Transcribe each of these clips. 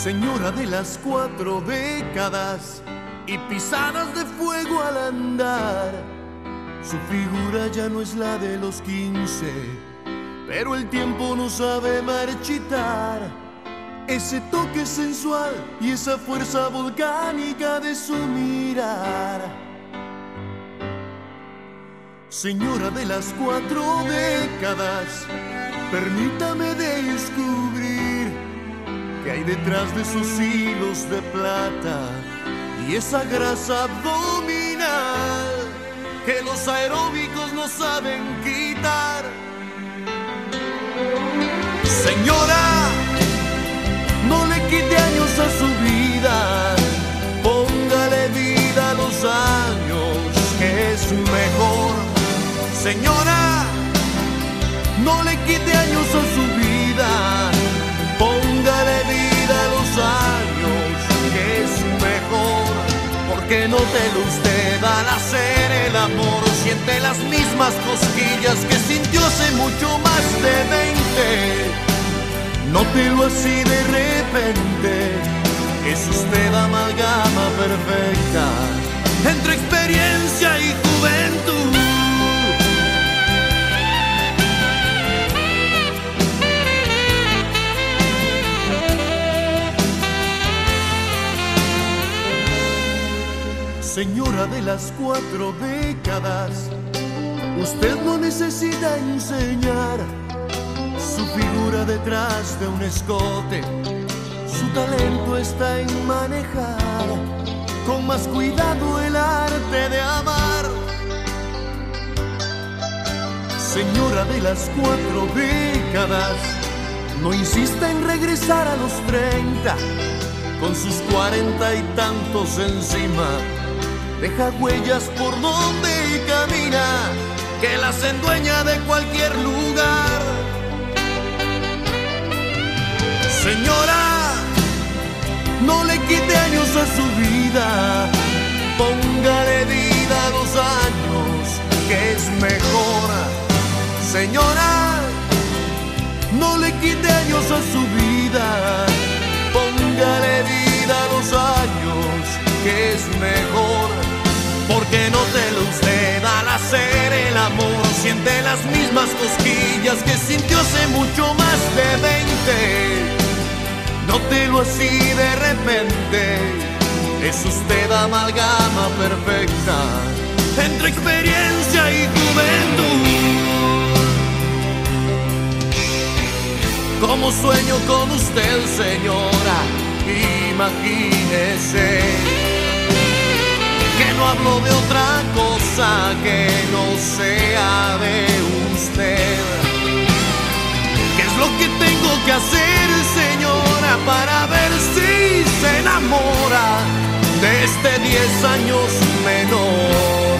Señora de las cuatro décadas y pisadas de fuego al andar. Su figura ya no es la de los quince, pero el tiempo no sabe marchitar. Ese toque sensual y esa fuerza volcánica de su mirar. Señora de las cuatro décadas, permítame detrás de sus hilos de plata y esa grasa abdominal que los aeróbicos no saben quitar. Señora, no le quite años a su vida, póngale vida a los años, que es mejor. Señora, no le quite años a su vida, Porque no te lo usted al hacer el amor, siente las mismas cosquillas que sintió hace mucho más de 20. Nótelo así de repente, es usted amalgama perfecta entre experiencia y juventud. Señora de las cuatro décadas, usted no necesita enseñar su figura detrás de un escote. Su talento está en manejar con más cuidado el arte de amar. Señora de las cuatro décadas, no insista en regresar a los treinta, con sus cuarenta y tantos encima. Deja huellas por donde camina, que las endueña de cualquier lugar. Señora, no le quite años a su vida, póngale vida a los años, que es mejor. Señora, no le quite años a su vida, siente las mismas cosquillas que sintió hace mucho más de 20. Nótelo así de repente, es usted amalgama perfecta entre experiencia y juventud. Como sueño con usted, señora, imagínese que no hablo de otra cosa que no sea 10 años menor?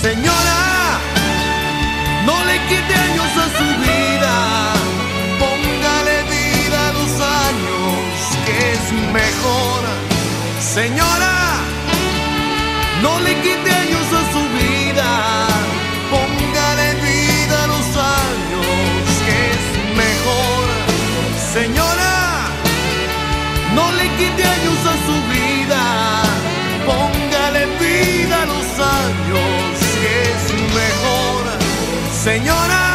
Señora, no le quite años a su vida, póngale vida a los años, que es mejor. Señora, no le quite Señora.